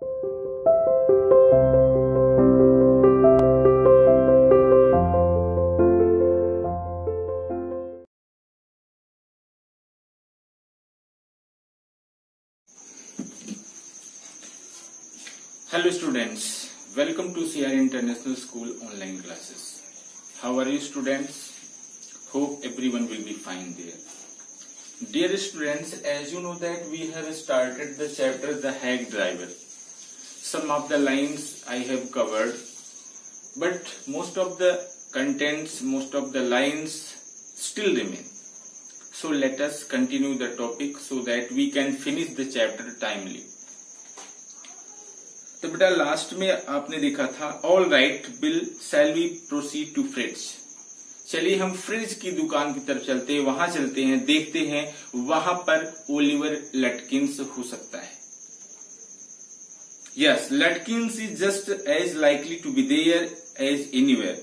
Hello students, welcome to CR International School online classes. How are you students? Hope everyone will be fine there. Dear students, as you know that we have started the chapter The Hack Driver. Some of the lines I have covered, but most of the contents, most of the lines still remain. So let us continue the topic so that we can finish the chapter timely. तो बेटा last में आपने देखा था all right Bill said we proceed to Fritz चलिए हम fridge की दुकान की तरफ़ चलते हैं वहाँ चलते हैं देखते हैं वहाँ पर ओलिवर लटकिंस हो सकता है yes Lutkins is just as likely to be there as anywhere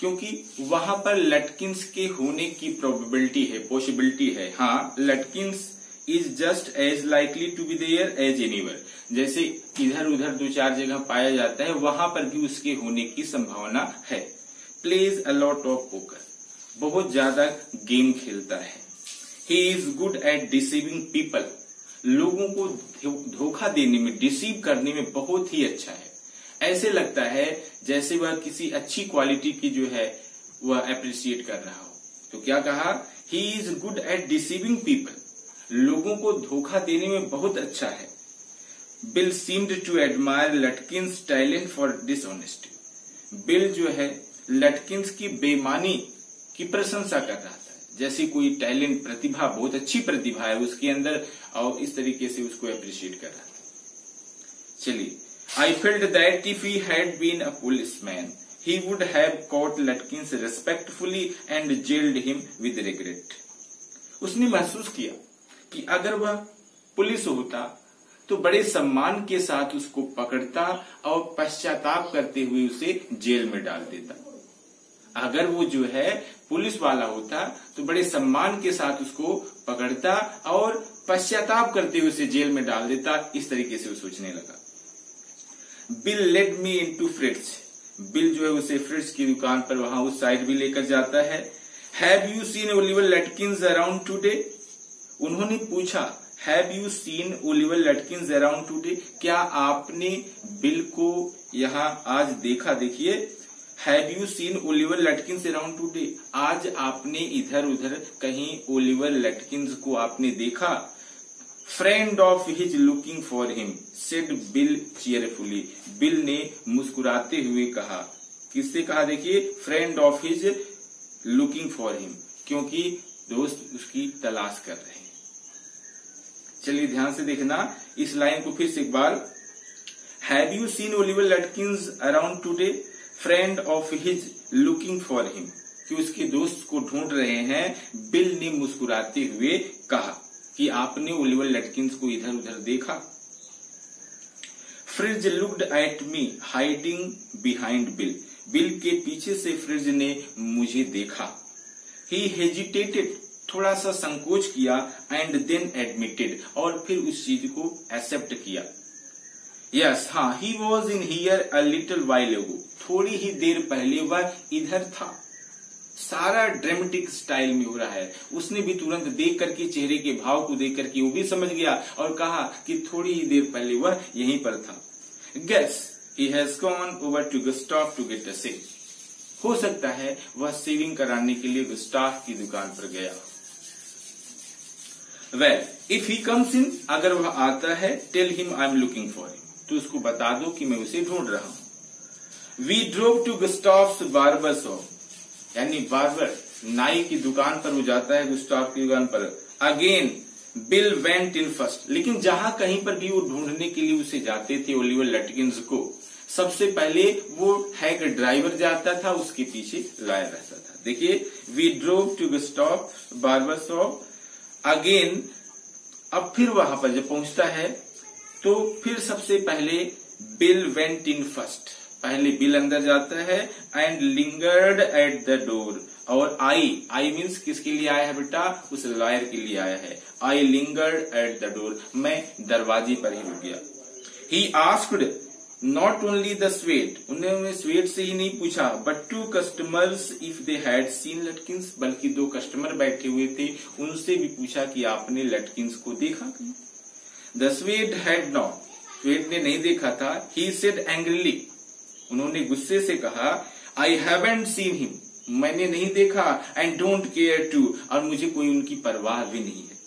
क्योंकि वहाँ पर लटकिंस के होने की प्रोबेबिलिटी है पॉसिबिलिटी है। हाँ Lutkins is just as likely to be there as anywhere जैसे इधर उधर दो चार जगह पाया जाता है, वहाँ पर भी उसके होने की संभावना है। प्लेज अलॉट ऑफ़ पोकर बहुत ज़्यादा गेम खेलता है। He is good at deceiving people लोगों को धोखा देने में डिसीव करने में बहुत ही अच्छा है। ऐसे लगता है जैसे वह किसी अच्छी क्वालिटी की जो है, वह अप्रिशिएट कर रहा हो। तो क्या कहा? He is good at deceiving people लोगों को धोखा देने में बहुत अच्छा है। Bill seemed to admire Lutkins talent for dishonesty Bill जो है लटकिंस की बेमानी की प्रशंसा कर रहा जैसे कोई टैलेंट, प्रतिभा, बहुत अच्छी प्रतिभा है उसके अंदर, और इस तरीके से उसको अप्रिशिएट कर रहा था चलिए I felt that if he had been a policeman he would have caught Lutkins respectfully and jailed him with regret उसने महसूस किया कि अगर वह पुलिस होता तो बड़े सम्मान के साथ उसको पकड़ता और पश्चाताप करते हुए उसे जेल में डाल देता। अगर वो जो है पुलिस वाला होता तो बड़े सम्मान के साथ उसको पकड़ता और पश्चाताप करते हुए उसे जेल में डाल देता, इस तरीके से वो सोचने लगा। Bill let me into Fritz Bill जो है उसे फ्रिट्स की दुकान पर वहाँ उस साइड भी लेकर जाता है। Have you seen Oliver Lutkins around today उन्होंने पूछा have you seen Oliver Lutkin around today क्या आपने बिल को यहाँ आज देखा? देखिए have you seen Oliver Lutkin around today आज आपने इधर उधर कहीं ओलिवर लटकिन को आपने देखा? Friend of his looking for him said Bill cheerfully Bill ने मुस्कुराते हुए कहा, किससे कहा देखिए? Friend of his looking for him क्योंकि दोस्त उसकी तलाश कर रहे हैं। चलिए ध्यान से देखना इस लाइन को फिर से एक बार। Have you seen Oliver Lutkins around today friend of his looking for him कि उसके दोस्त को ढूंढ रहे हैं। बिल ने मुस्कुराते हुए कहा कि आपने ओलिवर लटकिंस को इधर उधर देखा? Fritz looked at me, hiding behind Bill. Bill के पीछे से फ्रिज ने मुझे देखा। ही हेजिटेटेड थोड़ा सा संकोच किया एंड देन एडमिटेड और फिर उस चीज़ को एक्सेप्ट किया। यस हाँ he was in here a little while ago थोड़ी ही देर पहले वह इधर था। सारा ड्रामेटिक स्टाइल में हो रहा है। उसने भी तुरंत देख करके चेहरे के भाव को देख करके वो भी समझ गया और कहा कि थोड़ी ही देर पहले वह यहीं पर था। Guess he has gone over to Gustaf's to get a shave हो सकता है वह सेविंग कराने के लिए गुस्टाफ की दुकान पर गया। Well if he comes in अगर वह आता है tell him I am looking for him तो उसको बता दो कि मैं उसे ढूंढ रहा हूँ। We drove to Gustaf barber shop यानी बार्बर नाई की दुकान पर वो जाता है गुस्टाफ की दुकान पर। Again Bill went in first लेकिन जहाँ कहीं पर भी वो ढूँढने के लिए उसे जाते थे ओलिवर लटकिंस को, सबसे पहले वो हैक ड्राइवर जाता था, उसके पीछे लाया रहता था। देखिए we drove to Gustaf's barber shop again अब फिर वहाँ पर जब पहुँचता है तो फिर सबसे पहले बिल वेंट इन फ़र्स्ट। पहले बिल अंदर जाता है and lingered at the door और आई आई मीन्स किसके लिए आया है बेटा? उस लॉयर के लिए आया है। I lingered at the door मैं दरवाजे पर ही रुक गया। He asked not only the Swede उन्होंने स्वेट से ही नहीं पूछा but two customers if they had seen Lutkins, बल्कि दो कस्टमर बैठे हुए थे, उनसे भी पूछा कि आपने लटकिंस को देखा कहीं? The Swede had not Swede ने नहीं देखा था. ही सेड एंग्रीली उन्होंने गुस्से से कहा आई हैवेंट सीन हिम मैंने नहीं देखा एंड डोंट केयर टू और मुझे कोई उनकी परवाह भी नहीं है।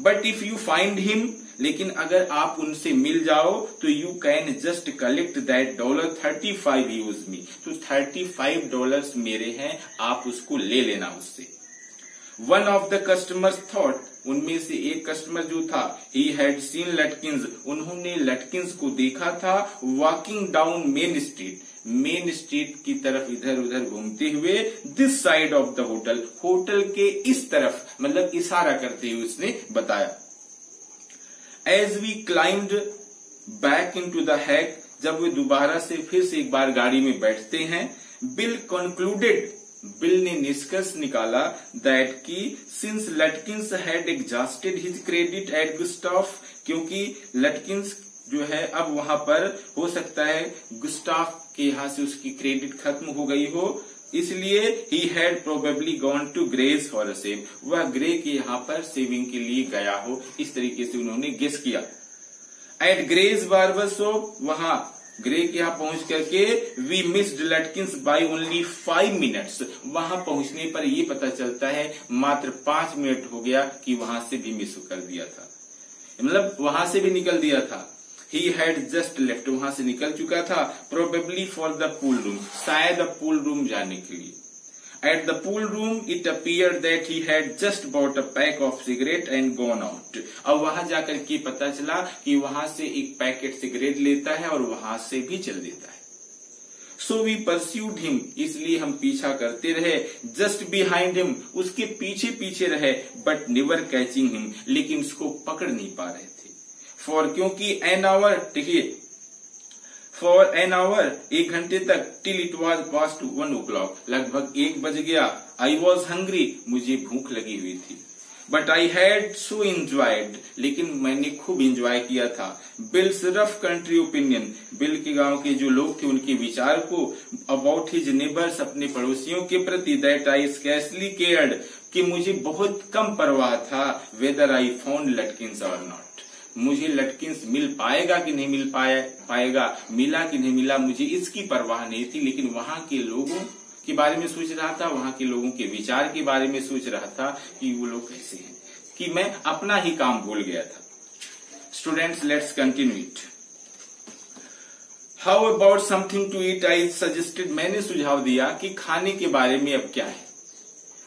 But if you find him लेकिन अगर आप उनसे मिल जाओ तो you can just collect that dollar thirty five use me तो थर्टी फाइव डॉलर मेरे हैं, आप उसको ले लेना उससे। One of the customers thought उनमें से एक कस्टमर जो था ही हैड सीन लटकिंस उन्होंने लटकिंस को देखा था walking down main street main street की तरफ़ इधर उधर घूमते हुए this side of the hotel hotel के इस तरफ़ मतलब इशारा करते हुए उसने बताया। As we climb back into the hack जब वे दोबारा से फिर से एक बार गाड़ी में बैठते हैं बिल कंक्लूडेड बिल ने निष्कर्ष निकाला दैट की since Lutkins had exhausted his credit at Gustaf क्योंकि लटकिंस जो है अब वहाँ पर हो सकता है गुस्टाफ के यहाँ से उसकी क्रेडिट खत्म हो गई हो। इसलिए ही had probably gone to Gray's for a shave वह ग्रे के यहाँ पर सेविंग के लिए गया हो। इस तरीके से उन्होंने गेस किया। एट ग्रेज बार्बर शॉप वहाँ ग्रे के यहाँ पहुँच करके we missed Lutkins by only five minutes वहाँ पहुँचने पर यह पता चलता है, मात्र पाँच मिनट हो गया कि वहाँ से भी मिस कर दिया था। मतलब वहाँ से भी निकल दिया था। ही हैड जस्ट लेफ़्ट वहाँ से निकल चुका था probably for the pool room शायद पूल रूम जाने के लिए। At the pool room it appear that he had just bought a pack of cigarette and gone out अब वहाँ जाकर के पता चला कि वहाँ से एक पैकेट सिगरेट लेता है और वहाँ से भी चल देता है। सो वी परस्यूड हिम इसलिए हम पीछा करते रहे। जस्ट बिहाइंड हिम उसके पीछे पीछे रहे बट नेवर कैचिंग हिम लेकिन उसको पकड़ नहीं पा रहे थे। फॉर क्योंकि एन आवर देखिए फॉर एन आवर एक घंटे तक till it was past one o'clock लगभग एक बज गया। आई वॉज़ हंग्री मुझे भूख लगी हुई थी। But I had so enjoyed लेकिन मैंने खूब इंजॉय किया था। Bill's rough country opinion Bill के गाँव के जो लोग थे, उनके विचार को अबाउट हिज नेबर्स अपने पड़ोसियों के प्रति दैट आई स्कैसली केयर्ड कि मुझे बहुत कम परवाह था वेदर आई फाउंड लटकिन और नॉट मुझे लटकिंस मिल पाएगा कि नहीं मिल पाए, पाएगा? मिला कि नहीं मिला? मुझे इसकी परवाह नहीं थी, लेकिन वहाँ के लोगों के बारे में सोच रहा था, वहाँ के लोगों के विचार के बारे में सोच रहा था कि वो लोग कैसे हैं। कि मैं अपना ही काम भूल गया था। Students let's continue it how about something to eat I suggested मैंने सुझाव दिया कि खाने के बारे में अब क्या है।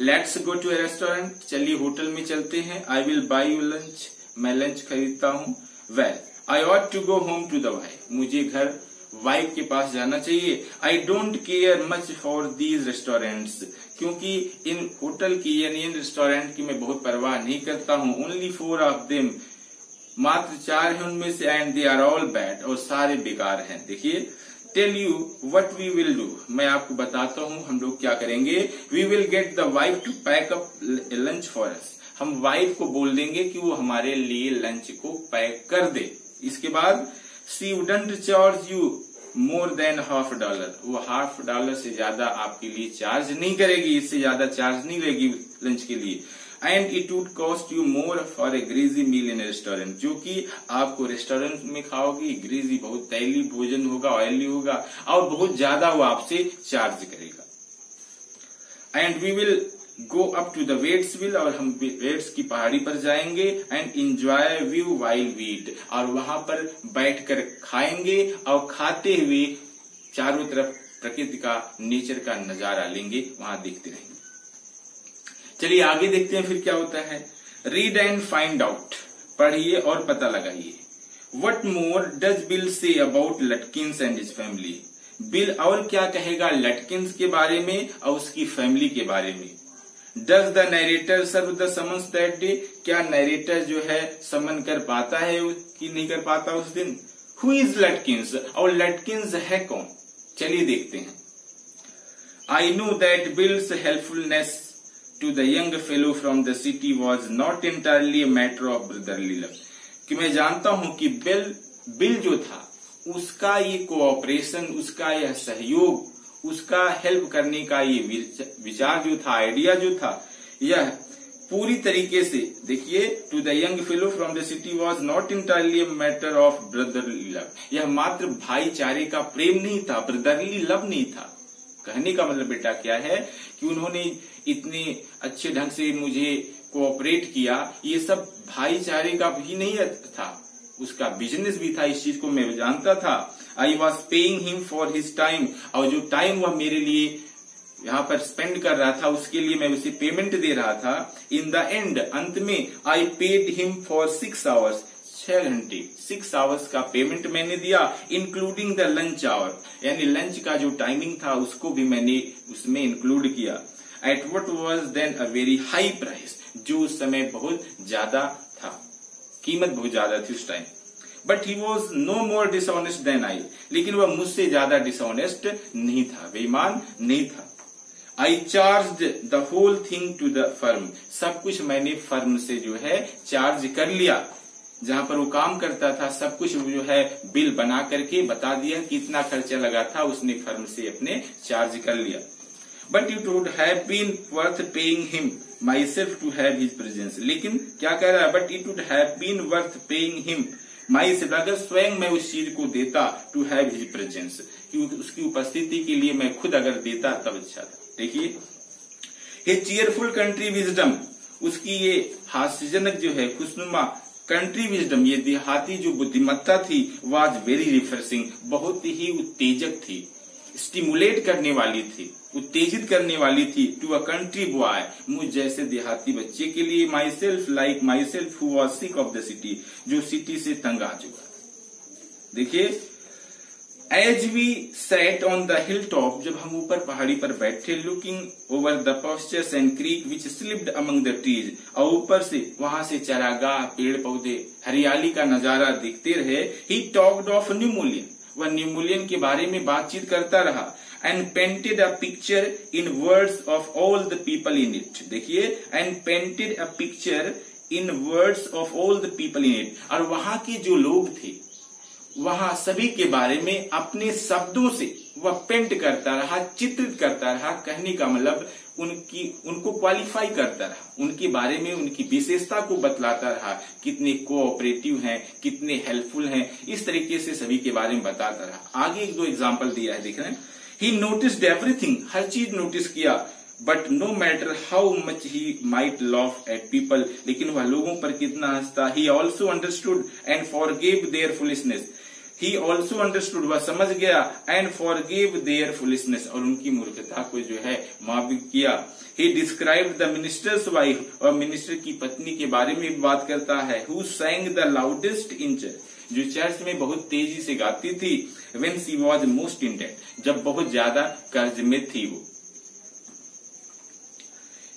Let's go to a restaurant चलिए होटल में चलते हैं। I will buy you lunch मैं लंच खरीदता हूँ। Well I ought to go home to the wife मुझे घर वाइफ के पास जाना चाहिए। I don't care much for these restaurants क्योंकि इन होटल की यानी इन रेस्टोरेंट की मैं बहुत परवाह नहीं करता हूँ। ओनली फोर ऑफ़ देम मात्र चार हैं उनमें से and they are all bad और सारे बेकार हैं। देखिए tell you what we will do मैं आपको बताता हूँ हम लोग क्या करेंगे। We will get the wife to pack up lunch for us हम वाइफ को बोल देंगे कि वो हमारे लिए लंच को पैक कर दे। इसके बाद she wouldn't charge you more than half dollar वो हाफ़ डॉलर से ज़्यादा आपके लिए चार्ज नहीं करेगी, इससे ज़्यादा चार्ज नहीं लेगी लंच के लिए। And it would cost you more for a greasy meal in restaurant जो कि आपको रेस्टोरेंट में खाओगी ग्रीजी बहुत तैली भोजन होगा ऑयली होगा, और बहुत ज़्यादा वो आपसे चार्ज करेगा। And we will go up to the Wades hill और हम वेट्स की पहाड़ी पर जाएँगे and enjoy view while we eat और वहाँ पर बैठकर खाएँगे और खाते हुए चारों तरफ़ प्रकृति का नेचर का नज़ारा लेंगे, वहाँ देखते रहेंगे। चलिए आगे देखते हैं फिर क्या होता है। रीड एंड फाइंड आउट पढ़िए और पता लगाइए। What more does Bill say about Lutkins and his family Bill और क्या कहेगा लटकिंस के बारे में और उसकी फैमिली के बारे में? Does the narrator serve the summons that day क्या नरेटर जो है समन कर पाता है कि नहीं कर पाता उस दिन? हु इज़ लटकिंस और लटकिंस है कौन? चलिए देखते हैं। I know that Bill's helpfulness to the young fellow from the city was not entirely matter of brotherly love कि मैं जानता हूँ कि बिल बिल जो था, उसका ये कोऑपरेशन उसका यह सहयोग उसका हेल्प करने का ये विचार जो था आइडिया जो था, यह पूरी तरीके से, देखिए to the young fellow from the city was not entirely matter of brotherly love यह मात्र भाईचारे का प्रेम नहीं था ब्रदरली लव नहीं था। कहने का मतलब बेटा क्या है? कि उन्होंने इतने अच्छे ढंग से मुझे कोऑपरेट किया, ये सब भाईचारे का भी नहीं था। उसका बिज़नेस भी था, इस चीज़ को मैं जानता था। I was paying him for his time और जो टाइम वह मेरे लिए, यहाँ पर स्पेंड कर रहा था, उसके लिए मैं उसे पेमेंट दे रहा था। इन द एंड अंत में I paid him for six hours छह घंटे। सिक्स आवर्स का पेमेंट मैंने दिया इंक्लूडिंग द लंच आवर यानी लंच का जो टाइमिंग था, उसको भी मैंने उसमें इंक्लूड किया। At what was then a very high price जो उस समय बहुत ज़्यादा कीमत बहुत ज़्यादा थी उस time but he was no more dishonest than I लेकिन वह मुझसे ज़्यादा डिसऑनेस्ट नहीं था, बेईमान नहीं था. I charge the whole thing to the firm सब कुछ मैंने फर्म से जो है चार्ज कर लिया. जहाँ पर वो काम करता था, सब कुछ जो है बिल बना करके बता दिया कितना खर्चा लगा था, उसने फर्म से अपने चार्ज कर लिया. But you it'd have been worth paying him myself to have his presence लेकिन क्या कह रहा है? But it would have been worth paying him myself अगर स्वयं मैं उस चीज़ को देता टू हैव हिज प्रेजेंस उसकी उपस्थिति के लिए मैं खुद अगर देता, तब अच्छा था। देखिए, ये चीयरफुल कंट्री विजडम उसकी ये हास्यजनक जो है, खुशनुमा कंट्री विजडम ये देहाती जो बुद्धिमत्ता थी वाज वेरी रिफ्रेशिंग बहुत ही उत्तेजक थी। स्टिमुलेट करने वाली थी, उत्तेजित करने वाली थी टू अ कंट्री बॉय मुझ जैसे देहाती बच्चे के लिए myself like myself who sick of the city जो सिटी से तंग आ चुका। देखिए as we sat on the hill top जब हम ऊपर पहाड़ी पर बैठे looking over the pastures and creek which slipped among the trees और ऊपर से, वहाँ से चरागाह पेड़ पौधे हरियाली का नज़ारा दिखते रहे ही टॉक्ड ऑफ़ न्यूमोलियन वह न्यूमोलियन के बारे में बातचीत करता रहा and painted a picture in words of all the people in it देखिए and painted a picture in words of all the people in it और वहाँ के जो लोग थे, वहाँ सभी के बारे में अपने शब्दों से वह पेंट करता रहा, चित्रित करता रहा, कहने का मतलब उनकी, उनको क्वालिफाई करता रहा। उनके बारे में, उनकी विशेषता को बतलाता रहा। कितने कोऑपरेटिव हैं, कितने हेल्पफुल हैं, इस तरीके से सभी के बारे में बताता रहा। आगे एक दो एग्ज़ाम्पल दिया है, देख रहे हैं। ही नोटिस एवरीथिंग हर चीज़ नोटिस किया but no matter how much he might love at people लेकिन वह लोगों पर कितना हंसता। He also understood and forgave their foolishness he also understood वह समझ गया and forgave their foolishness और उनकी मूर्खता को जो है माफ़ किया। He describe the minister's wife और मिनिस्टर की पत्नी के बारे में बात करता है who sang the loudest in जो चर्च में बहुत तेज़ी से गाती थी when she was most intent जब बहुत ज़्यादा कर्ज में थी वो।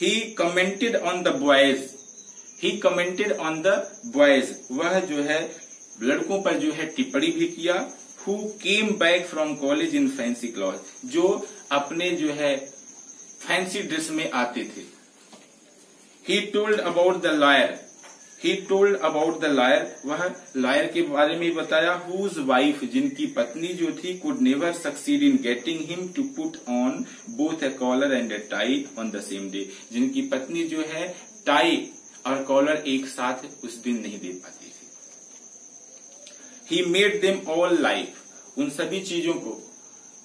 He commented on the boys he commented on the boys वह जो है लड़कों पर जो है टिप्पणी भी किया who came back from college in fancy cloth जो अपने जो है फैंसी ड्रेस में आते थे। He told about the liar he told about the liar वह लायर के बारे में बताया हुज वाइफ जिनकी पत्नी जो थी could never succeed in getting him to put on both a collar and a tie on the same day जिनकी पत्नी जो है टाई और कॉलर एक साथ उस दिन नहीं दे पाती। He made them all life उन सभी चीज़ों को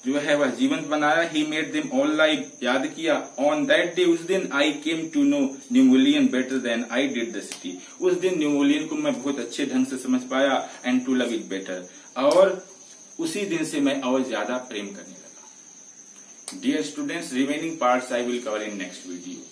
जो है वह जीवंत बनाया। He made them all life याद किया? ऑन दैट डे उस दिन I came to know New Mullion better than I did the city उस दिन न्यूमोलियन को मैं बहुत अच्छे ढंग से समझ पाया and to love it better और उसी दिन से मैं और ज़्यादा प्रेम करने लगा। Dear students remaining parts I will cover in next video